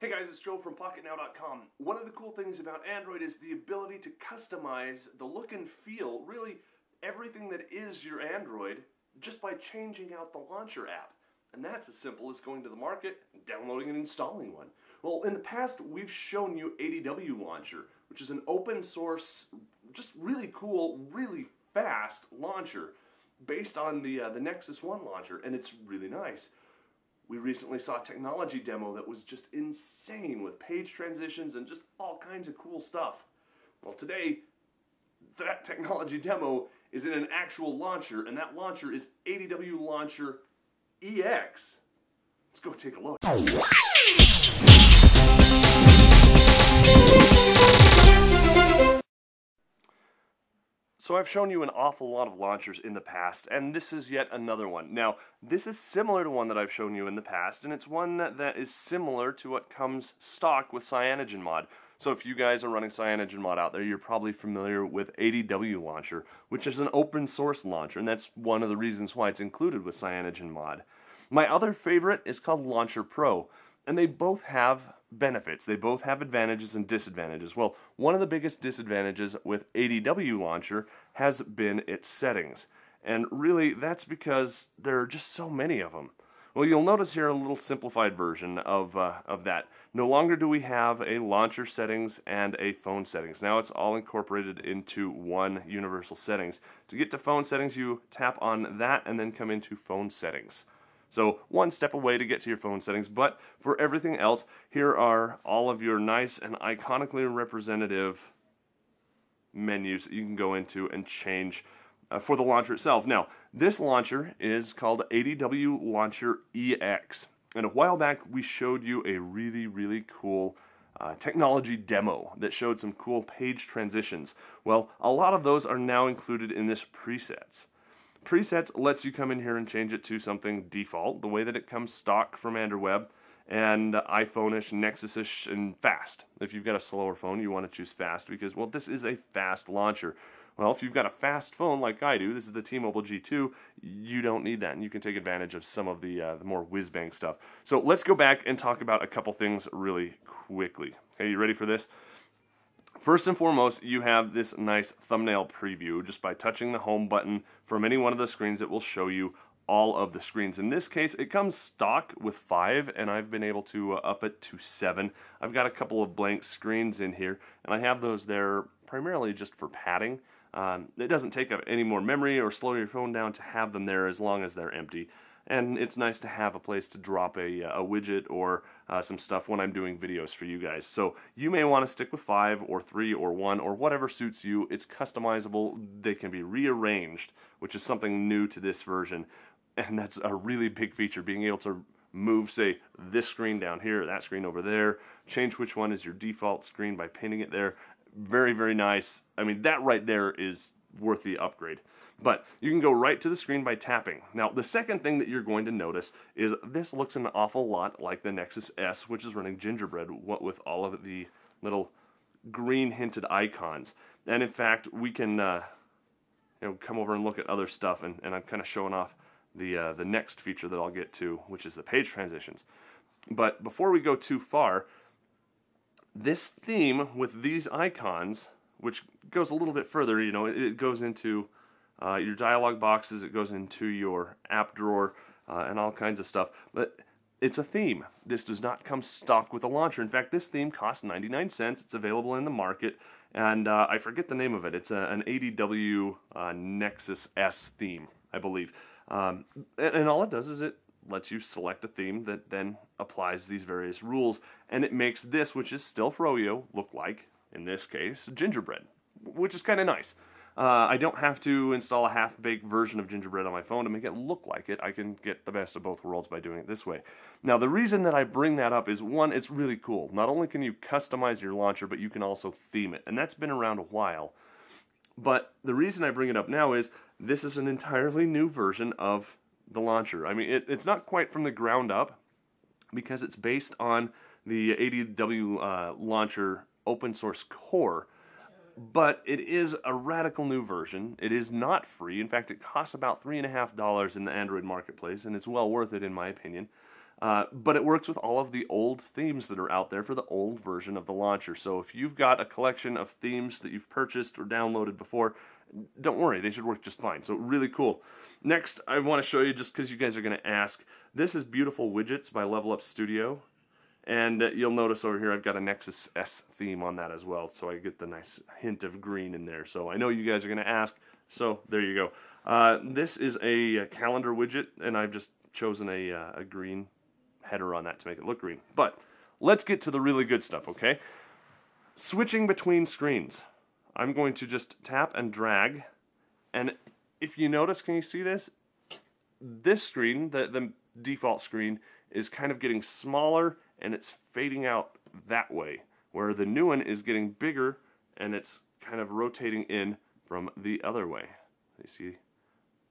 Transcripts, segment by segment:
Hey guys, it's Joe from PocketNow.com. One of the cool things about Android is the ability to customize the look and feel, really everything that is your Android, just by changing out the launcher app. And that's as simple as going to the market, downloading and installing one. Well, in the past, we've shown you ADW Launcher, which is an open source, just really cool, really fast launcher based on the, uh, the Nexus 1 launcher, and it's really nice. We recently saw a technology demo that was just insane with page transitions and just all kinds of cool stuff. Well, today, that technology demo is in an actual launcher, and that launcher is ADW Launcher EX. Let's go take a look. So I've shown you an awful lot of launchers in the past, and this is yet another one. Now, this is similar to one that I've shown you in the past, and it's one that is similar to what comes stock with CyanogenMod. So if you guys are running CyanogenMod out there, you're probably familiar with ADW Launcher, which is an open source launcher, and that's one of the reasons why it's included with CyanogenMod. My other favorite is called Launcher Pro, and they both have benefits. They both have advantages and disadvantages. Well, one of the biggest disadvantages with ADW Launcher has been its settings. And really, that's because there are just so many of them. Well, you'll notice here a little simplified version of, uh, of that. No longer do we have a launcher settings and a phone settings. Now it's all incorporated into one universal settings. To get to phone settings, you tap on that and then come into phone settings. So one step away to get to your phone settings, but for everything else, here are all of your nice and iconically representative menus that you can go into and change uh, for the launcher itself. Now, this launcher is called ADW Launcher EX. And a while back, we showed you a really, really cool uh, technology demo that showed some cool page transitions. Well, a lot of those are now included in this presets. Presets lets you come in here and change it to something default, the way that it comes stock from Android and iPhone-ish, Nexus-ish, and fast. If you've got a slower phone, you want to choose fast because, well, this is a fast launcher. Well, if you've got a fast phone like I do, this is the T-Mobile G2, you don't need that, and you can take advantage of some of the, uh, the more whiz-bang stuff. So let's go back and talk about a couple things really quickly. Okay, you ready for this? First and foremost, you have this nice thumbnail preview. Just by touching the home button from any one of the screens, it will show you all of the screens. In this case, it comes stock with five, and I've been able to uh, up it to seven. I've got a couple of blank screens in here, and I have those there primarily just for padding. Um, it doesn't take up any more memory or slow your phone down to have them there as long as they're empty and it's nice to have a place to drop a, a widget or uh, some stuff when I'm doing videos for you guys. So you may want to stick with five or three or one or whatever suits you. It's customizable. They can be rearranged, which is something new to this version. And that's a really big feature, being able to move, say, this screen down here, that screen over there, change which one is your default screen by pinning it there. Very, very nice. I mean, that right there is worth the upgrade. But you can go right to the screen by tapping. Now, the second thing that you're going to notice is this looks an awful lot like the Nexus S, which is running Gingerbread, what with all of the little green hinted icons. And in fact, we can uh, you know, come over and look at other stuff, and, and I'm kind of showing off the, uh, the next feature that I'll get to, which is the page transitions. But before we go too far, this theme with these icons, which goes a little bit further, you know, it, goes into uh, your dialog boxes, it goes into your app drawer, uh, and all kinds of stuff. But it's a theme. This does not come stock with a launcher. In fact, this theme costs 99 cents. It's available in the market, and uh, I forget the name of it. It's a, an ADW uh, Nexus S theme, I believe. Um, and, and all it does is it lets you select a theme that then applies these various rules, and it makes this, which is still Froyo, look like, in this case, gingerbread, which is kind of nice. Uh, I don't have to install a half-baked version of Gingerbread on my phone to make it look like it. I can get the best of both worlds by doing it this way. Now, the reason that I bring that up is, one, it's really cool. Not only can you customize your launcher, but you can also theme it, and that's been around a while. But the reason I bring it up now is this is an entirely new version of the launcher. I mean, it, it's not quite from the ground up because it's based on the ADW uh, launcher open source core, but it is a radical new version. It is not free. In fact, it costs about $3.5 in the Android marketplace, and it's well worth it in my opinion. Uh, but it works with all of the old themes that are out there for the old version of the launcher. So if you've got a collection of themes that you've purchased or downloaded before, don't worry, they should work just fine. So really cool. Next, I want to show you, just because you guys are going to ask, this is Beautiful Widgets by Level Up Studio. And uh, you'll notice over here I've got a Nexus S theme on that as well, so I get the nice hint of green in there. So I know you guys are going to ask, so there you go. Uh, this is a, a, calendar widget, and I've just chosen a, uh, a green header on that to make it look green. But let's get to the really good stuff, okay? Switching between screens. I'm going to just tap and drag, and if you notice, can you see this? This screen, the, the default screen, is kind of getting smaller and it's fading out that way, where the new one is getting bigger and it's kind of rotating in from the other way. You see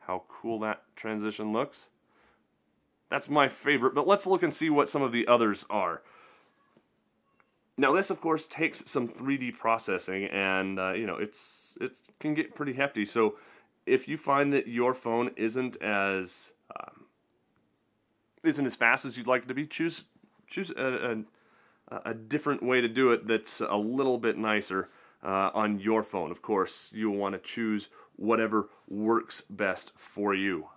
how cool that transition looks? That's my favorite, but let's look and see what some of the others are. Now this, of course, takes some 3D processing, and uh, you know it's it can get pretty hefty. So if you find that your phone isn't as um, isn't as fast as you'd like it to be, choose choose a, a, a different way to do it that's a little bit nicer uh, on your phone. Of course, you'll want to choose whatever works best for you.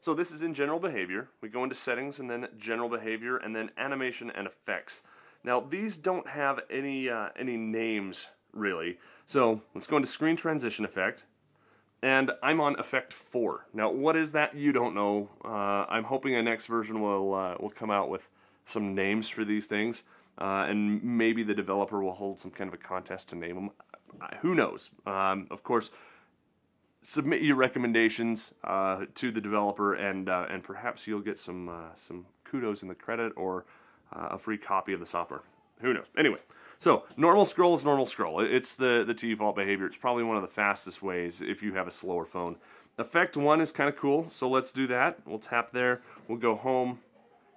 So this is in general behavior. We go into settings and then general behavior and then animation and effects. Now these don't have any uh, any names really. So let's go into screen transition effect and I'm on effect 4. Now what is that? You don't know. Uh, I'm hoping a next version will uh, will come out with some names for these things uh, and maybe the developer will hold some kind of a contest to name them. Who knows? Um, of course, submit your recommendations uh, to the developer, and uh, and perhaps you'll get some uh, some kudos in the credit or a free copy of the software. Who knows? Anyway, so normal scroll is normal scroll. It's the the default behavior. It's probably one of the fastest ways if you have a slower phone. Effect one is kind of cool, so let's do that. We'll tap there. We'll go home,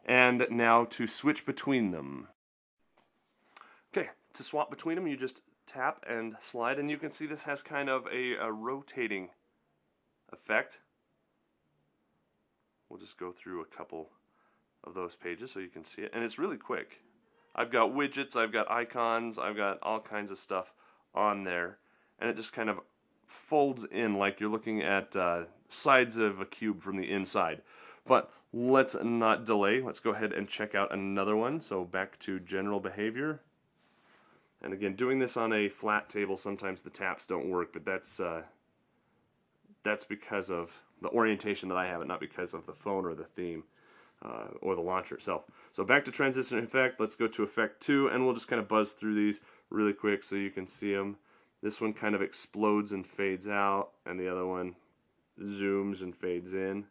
and now to switch between them. Okay, to swap between them, you just tap and slide, and you can see this has kind of a, a rotating effect. We'll just go through a couple of those pages so you can see it, and it's really quick. I've got widgets, I've got icons, I've got all kinds of stuff on there, and it just kind of folds in like you're looking at uh, sides of a cube from the inside. But let's not delay. Let's go ahead and check out another one. So back to general behavior. And again, doing this on a flat table, sometimes the taps don't work, but that's uh, that's because of the orientation that I have it, not because of the phone or the theme uh, or the launcher itself. So back to transition effect, let's go to effect 2, and we'll just kind of buzz through these really quick so you can see them. This one kind of explodes and fades out, and the other one zooms and fades in.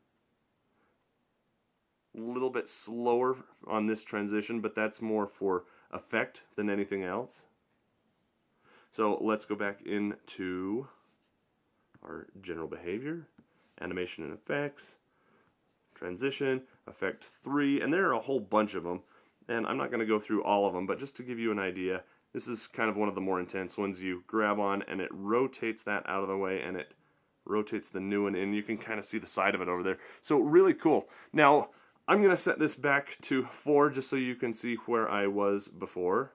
A little bit slower on this transition, but that's more for effect than anything else. So let's go back into our general behavior, animation and effects, transition, effect 3, and there are a whole bunch of them. And I'm not going to go through all of them, but just to give you an idea, this is kind of one of the more intense ones. You grab on and it rotates that out of the way and it rotates the new one in. You can kind of see the side of it over there. So really cool. Now, I'm going to set this back to 4 just so you can see where I was before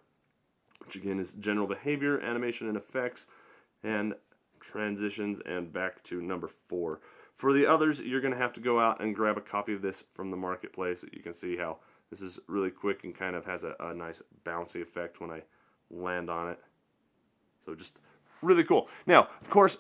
which again is general behavior, animation and effects, and transitions, and back to number four. For the others, you're going to have to go out and grab a copy of this from the marketplace. You can see how this is really quick and kind of has a, a nice bouncy effect when I land on it. So just really cool. Now, of course,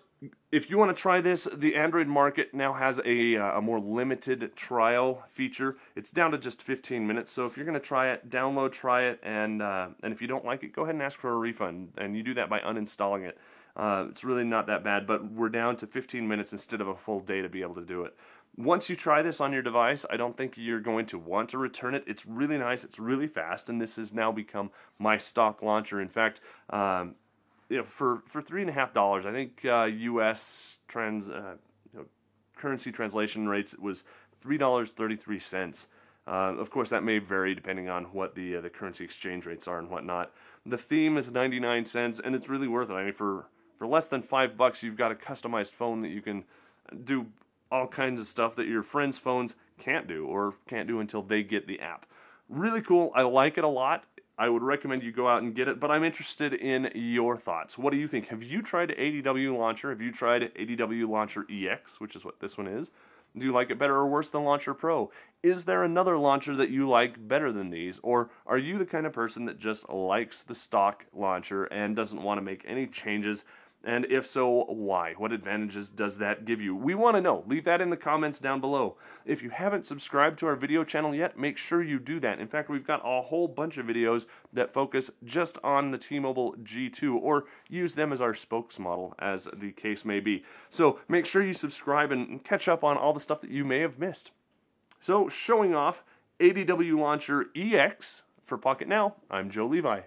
if you want to try this, the Android market now has a, uh, a more limited trial feature. It's down to just 15 minutes, so if you're going to try it, download, try it, and uh, and if you don't like it, go ahead and ask for a refund. And you do that by uninstalling it. Uh, it's really not that bad, but we're down to 15 minutes instead of a full day to be able to do it. Once you try this on your device, I don't think you're going to want to return it. It's really nice, it's really fast, and this has now become my stock launcher. In fact, um, you know, for for three and a half dollars, I think uh, U.S. trans uh, you know, currency translation rates it was three dollars thirty three cents. Uh, of course, that may vary depending on what the uh, the currency exchange rates are and whatnot. The theme is ninety nine cents, and it's really worth it. I mean, for for less than five bucks, you've got a customized phone that you can do all kinds of stuff that your friends' phones can't do or can't do until they get the app. Really cool. I like it a lot. I would recommend you go out and get it, but I'm interested in your thoughts. What do you think? Have you tried ADW Launcher? Have you tried ADW Launcher EX, which is what this one is? Do you like it better or worse than Launcher Pro? Is there another launcher that you like better than these? Or are you the kind of person that just likes the stock launcher and doesn't want to make any changes and if so, why? What advantages does that give you? We want to know. Leave that in the comments down below. If you haven't subscribed to our video channel yet, make sure you do that. In fact, we've got a whole bunch of videos that focus just on the T-Mobile G2 or use them as our spokesmodel, as the case may be. So make sure you subscribe and catch up on all the stuff that you may have missed. So showing off ADW Launcher EX for Pocket Now, I'm Joe Levi.